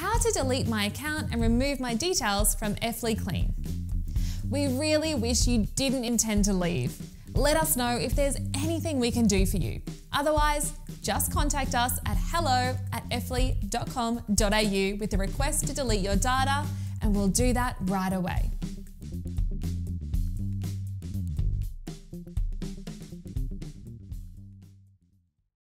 how to delete my account and remove my details from Effly Clean. We really wish you didn't intend to leave. Let us know if there's anything we can do for you. Otherwise, just contact us at hello at effly.com.au with a request to delete your data, and we'll do that right away.